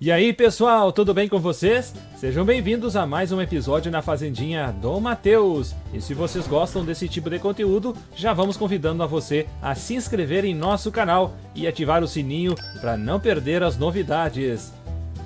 E aí pessoal, tudo bem com vocês? Sejam bem-vindos a mais um episódio na Fazendinha Dom Mateus. E se vocês gostam desse tipo de conteúdo, já vamos convidando a você a se inscrever em nosso canal e ativar o sininho para não perder as novidades.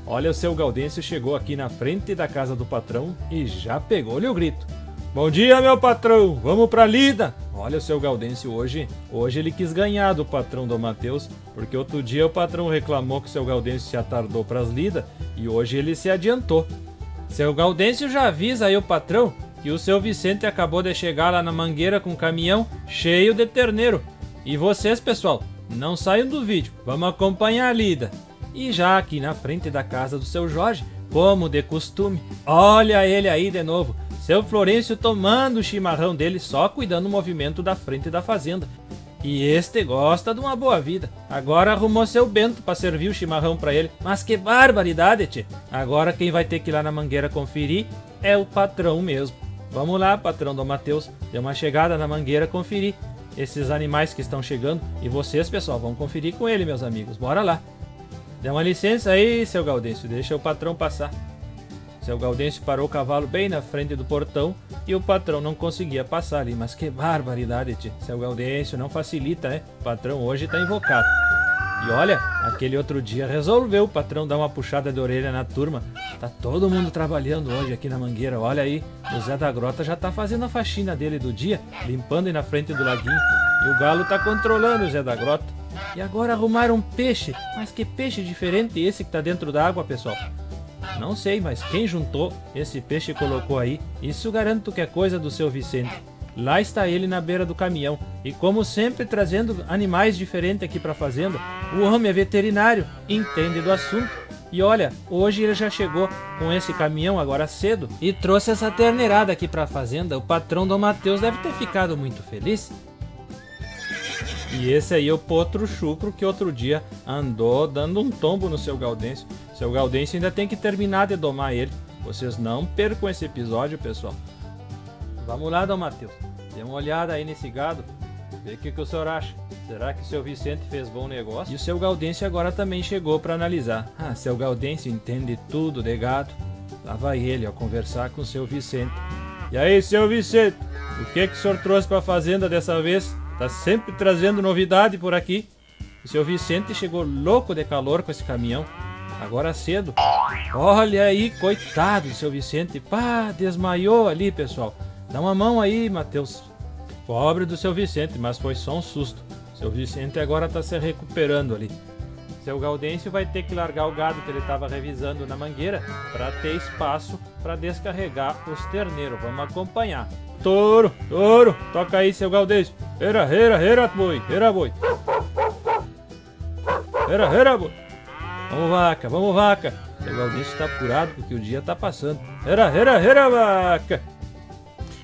Olha, o seu Gaudêncio chegou aqui na frente da casa do patrão e já pegou-lhe o grito. Bom dia, meu patrão, vamos pra lida! Olha o seu Gaudêncio hoje, hoje ele quis ganhar do patrão do Mateus, porque outro dia o patrão reclamou que o seu Gaudêncio se atardou pras lidas e hoje ele se adiantou. Seu Gaudêncio já avisa aí o patrão que o seu Vicente acabou de chegar lá na mangueira com um caminhão cheio de terneiro. E vocês, pessoal, não saiam do vídeo, vamos acompanhar a lida. E já aqui na frente da casa do seu Jorge, como de costume, olha ele aí de novo seu Florencio tomando o chimarrão dele, só cuidando do movimento da frente da fazenda. E este gosta de uma boa vida. Agora arrumou seu Bento para servir o chimarrão para ele. Mas que barbaridade, tchê. Agora quem vai ter que ir lá na mangueira conferir é o patrão mesmo. Vamos lá, patrão do Matheus. Dê uma chegada na mangueira conferir esses animais que estão chegando. E vocês, pessoal, vão conferir com ele, meus amigos. Bora lá. Dê uma licença aí, seu Gaudêncio. Deixa o patrão passar. Seu Gaudêncio parou o cavalo bem na frente do portão e o patrão não conseguia passar ali. Mas que barbaridade, tia. Seu Gaudêncio não facilita, né? O patrão hoje tá invocado. E olha, aquele outro dia resolveu o patrão dar uma puxada de orelha na turma. Tá todo mundo trabalhando hoje aqui na mangueira. Olha aí, o Zé da Grota já tá fazendo a faxina dele do dia, limpando aí na frente do laguinho. E o galo tá controlando o Zé da Grota. E agora arrumaram um peixe. Mas que peixe diferente esse que tá dentro da água, pessoal? Não sei, mas quem juntou esse peixe e colocou aí, isso garanto que é coisa do seu Vicente. Lá está ele na beira do caminhão e, como sempre, trazendo animais diferentes aqui para a fazenda. O homem é veterinário, entende do assunto. E olha, hoje ele já chegou com esse caminhão agora cedo e trouxe essa terneirada aqui para a fazenda. O patrão do Matheus deve ter ficado muito feliz. E esse aí é o Potro Chucro que outro dia andou dando um tombo no seu Gaudêncio. Seu Gaudêncio ainda tem que terminar de domar ele. Vocês não percam esse episódio, pessoal. Vamos lá, Dom Matheus. Dê uma olhada aí nesse gado. Vê o que, que o senhor acha. Será que o seu Vicente fez bom negócio? E o seu Gaudêncio agora também chegou para analisar. Ah, seu Gaudêncio entende tudo de gado. Lá vai ele, a conversar com o seu Vicente. E aí, seu Vicente, o que, que o senhor trouxe para a fazenda dessa vez? Tá sempre trazendo novidade por aqui. O seu Vicente chegou louco de calor com esse caminhão. Agora cedo. Olha aí, coitado do seu Vicente. Pá, desmaiou ali, pessoal. Dá uma mão aí, Matheus. Pobre do seu Vicente, mas foi só um susto. Seu Vicente agora tá se recuperando ali. Seu Gaudêncio vai ter que largar o gado que ele estava revisando na mangueira para ter espaço para descarregar os terneiros. Vamos acompanhar. Touro, touro, toca aí, seu Gaudêncio. Era, era, era, boi, era, boi. Era, era, boi. Vamos, vaca, vamos, vaca. Seu Gaudêncio está apurado porque o dia está passando. Era, era, era, vaca.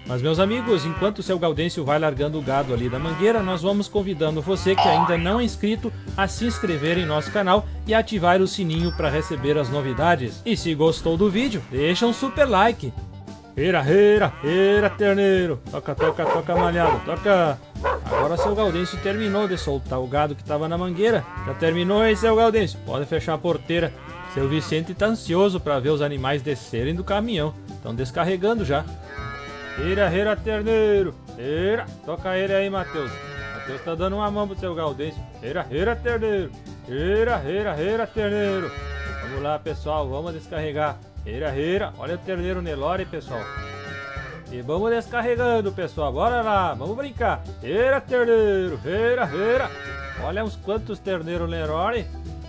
Mas, meus amigos, enquanto o seu Gaudêncio vai largando o gado ali da mangueira, nós vamos convidando você que ainda não é inscrito a se inscrever em nosso canal e ativar o sininho para receber as novidades. E se gostou do vídeo, deixa um super like. Eira, eira, eira, terneiro. Toca, toca, toca, malhado, toca. Agora seu Gaudêncio terminou de soltar o gado que estava na mangueira. Já terminou aí, seu Gaudêncio? Pode fechar a porteira. Seu Vicente tá ansioso para ver os animais descerem do caminhão. Estão descarregando já. Eira, eira, terneiro. Eira, toca ele aí, Matheus. Matheus tá dando uma mão pro seu Gaudêncio. Eira, eira, terneiro. Eira, eira, eira, terneiro. Vamos lá, pessoal, vamos descarregar. Eira, eira, olha o terneiro Nelore, pessoal. E vamos descarregando, pessoal. Bora lá, vamos brincar. Eira, terneiro, eira, eira. Olha uns quantos terneiros Nelore.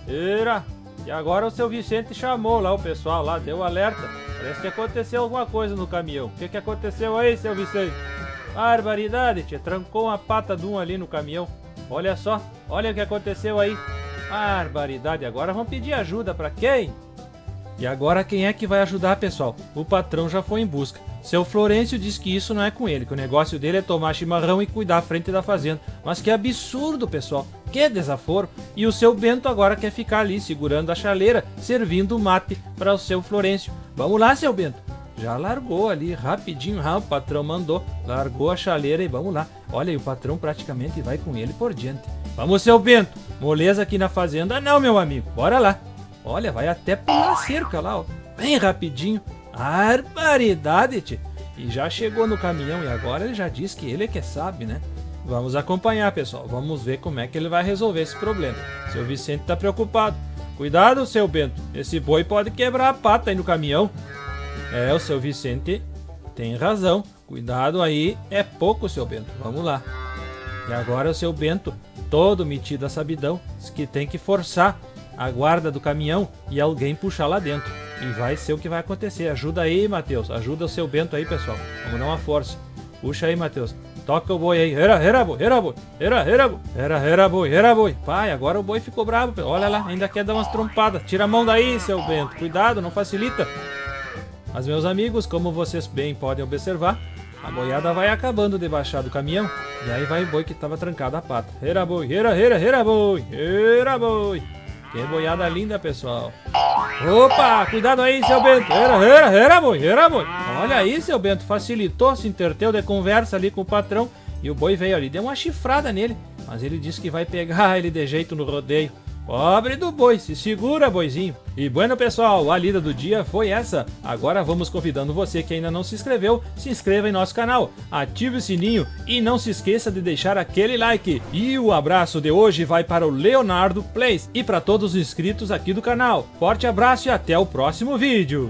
Eira. E agora o seu Vicente chamou lá o pessoal lá, deu alerta. Parece que aconteceu alguma coisa no caminhão. O que, que aconteceu aí, seu Vicente? Barbaridade, tia. Trancou uma pata de um ali no caminhão. Olha só, olha o que aconteceu aí. Barbaridade. Agora vamos pedir ajuda para quem? E agora quem é que vai ajudar, pessoal? O patrão já foi em busca. Seu Florencio diz que isso não é com ele, que o negócio dele é tomar chimarrão e cuidar à frente da fazenda. Mas que absurdo, pessoal. Que desaforo. E o seu Bento agora quer ficar ali segurando a chaleira, servindo mate para o seu Florencio. Vamos lá, seu Bento. Já largou ali rapidinho, ah, o patrão mandou, largou a chaleira e vamos lá. Olha, e o patrão praticamente vai com ele por diante. Vamos, seu Bento. Moleza aqui na fazenda? Não, meu amigo. Bora lá. Olha, vai até pular a cerca lá, ó. Bem rapidinho. Barbaridade, tchê. E já chegou no caminhão e agora ele já diz que ele é que sabe, né? Vamos acompanhar, pessoal. Vamos ver como é que ele vai resolver esse problema. Seu Vicente tá preocupado. Cuidado, seu Bento. Esse boi pode quebrar a pata aí no caminhão. É, o seu Vicente tem razão. Cuidado aí, é pouco, seu Bento. Vamos lá. E agora o seu Bento, todo metido a sabidão, diz que tem que forçar a guarda do caminhão e alguém puxar lá dentro. E vai ser o que vai acontecer. Ajuda aí, Matheus. Ajuda o seu Bento aí, pessoal. Vamos dar uma força. Puxa aí, Matheus. Toca o boi aí. Era, era boi, era boi. Era, era boi. Era, era boi, era boi. Pai, agora o boi ficou bravo. Olha lá, ainda quer dar umas trompadas. Tira a mão daí, seu Bento. Cuidado, não facilita. Mas, meus amigos, como vocês bem podem observar, a boiada vai acabando de baixar do caminhão. E aí vai o boi que estava trancado a pata. Era boi, era, era, era boi. Era boi. Que boiada linda, pessoal. Opa, cuidado aí, seu Bento. Era, era, era boi, era boi. Olha aí, seu Bento, facilitou, se interteu de conversa ali com o patrão. E o boi veio ali, deu uma chifrada nele. Mas ele disse que vai pegar ele de jeito no rodeio. Pobre do boi, se segura, boizinho. E bueno, pessoal, a lida do dia foi essa. Agora vamos convidando você que ainda não se inscreveu, se inscreva em nosso canal, ative o sininho e não se esqueça de deixar aquele like. E o abraço de hoje vai para o Leonardo Plays e para todos os inscritos aqui do canal. Forte abraço e até o próximo vídeo.